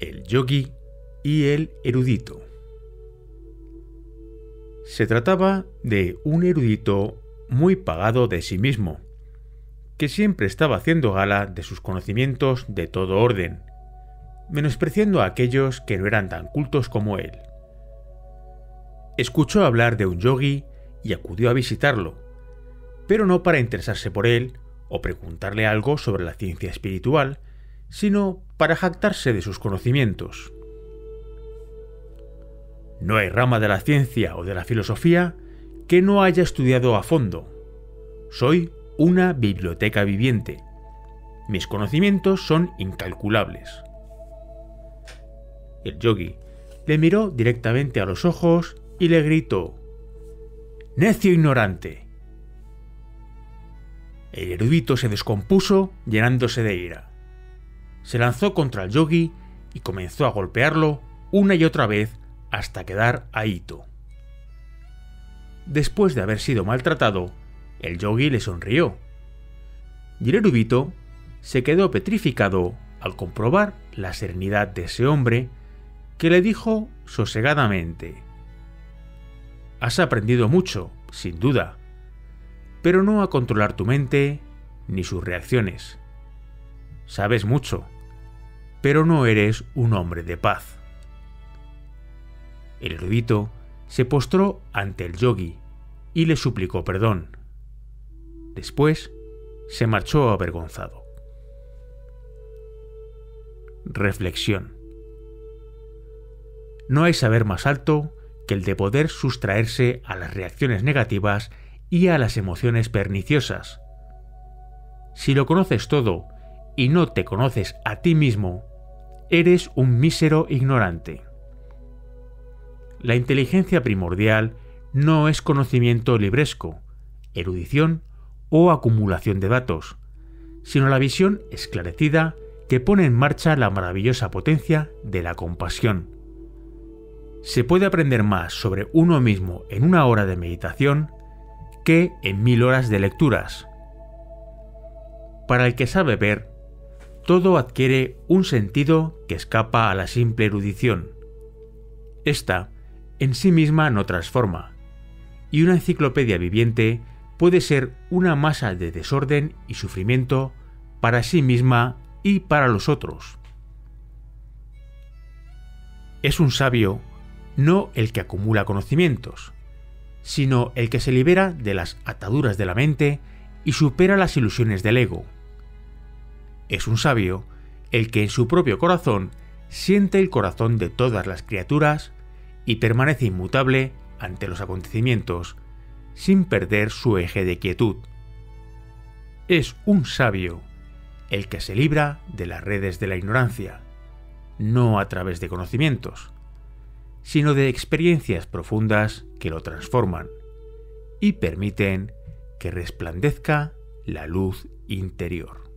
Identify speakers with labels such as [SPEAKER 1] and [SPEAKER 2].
[SPEAKER 1] el yogi y el erudito. Se trataba de un erudito muy pagado de sí mismo, que siempre estaba haciendo gala de sus conocimientos de todo orden, menospreciando a aquellos que no eran tan cultos como él. Escuchó hablar de un yogi y acudió a visitarlo, pero no para interesarse por él o preguntarle algo sobre la ciencia espiritual, sino para jactarse de sus conocimientos. No hay rama de la ciencia o de la filosofía que no haya estudiado a fondo. Soy una biblioteca viviente. Mis conocimientos son incalculables. El yogi le miró directamente a los ojos y le gritó Necio ignorante. El erudito se descompuso llenándose de ira. Se lanzó contra el yogi y comenzó a golpearlo una y otra vez hasta quedar ahito. Después de haber sido maltratado, el yogi le sonrió. Y el se quedó petrificado al comprobar la serenidad de ese hombre que le dijo sosegadamente Has aprendido mucho, sin duda, pero no a controlar tu mente ni sus reacciones. Sabes mucho, pero no eres un hombre de paz. El erudito se postró ante el yogi y le suplicó perdón. Después se marchó avergonzado. Reflexión. No hay saber más alto que el de poder sustraerse a las reacciones negativas y a las emociones perniciosas. Si lo conoces todo y no te conoces a ti mismo, eres un mísero ignorante. La inteligencia primordial no es conocimiento libresco, erudición o acumulación de datos, sino la visión esclarecida que pone en marcha la maravillosa potencia de la compasión. Se puede aprender más sobre uno mismo en una hora de meditación que en mil horas de lecturas. Para el que sabe ver, todo adquiere un sentido que escapa a la simple erudición. Esta, en sí misma, no transforma, y una enciclopedia viviente puede ser una masa de desorden y sufrimiento para sí misma y para los otros. Es un sabio no el que acumula conocimientos, sino el que se libera de las ataduras de la mente y supera las ilusiones del ego. Es un sabio el que en su propio corazón siente el corazón de todas las criaturas y permanece inmutable ante los acontecimientos, sin perder su eje de quietud. Es un sabio el que se libra de las redes de la ignorancia, no a través de conocimientos, sino de experiencias profundas que lo transforman y permiten que resplandezca la luz interior.